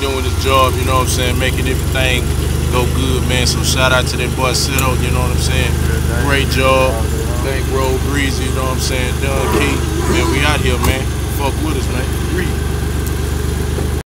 doing his job, you know what I'm saying, making everything go good, man. So shout out to that boy Sito, you know what I'm saying? Great job. Thank Road Breezy, you know what I'm saying? Don Key. Man, we out here, man. Fuck with us, man. Breathe.